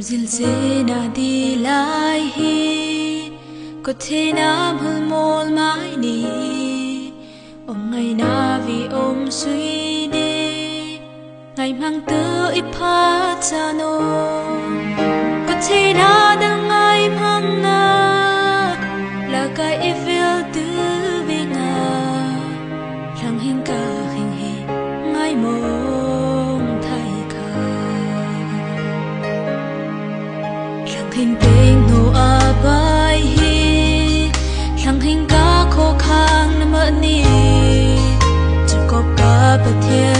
zil se na di lai hi. Có thể na hư môn mãi đi Om ngày na vi om suy đi. Ngày mang tư ít phát ra nô có thể na hình tình nô a bai hi thằng hình ca khó khăn mà ni chỉ có cả bất thiên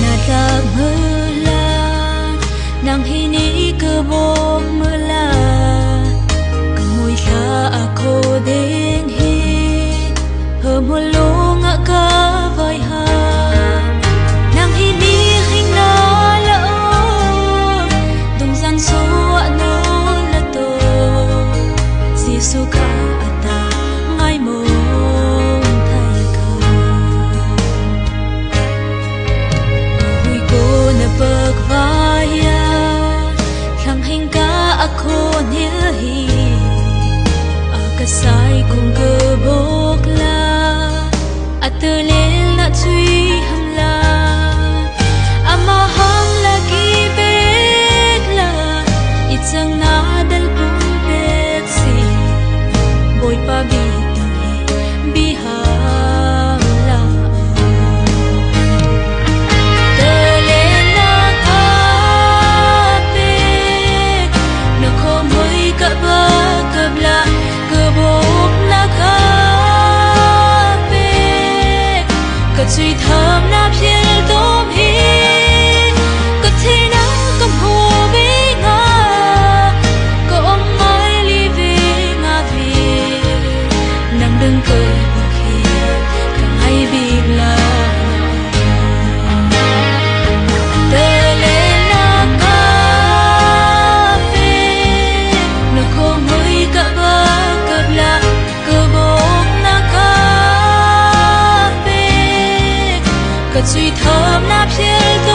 na nagmula ng hininga kasay kong kabukla at tulad đừng cười khi càng hay bị lỡ Hãy subscribe cho kênh Ghiền Mì Gõ Để không bỏ lỡ những video hấp dẫn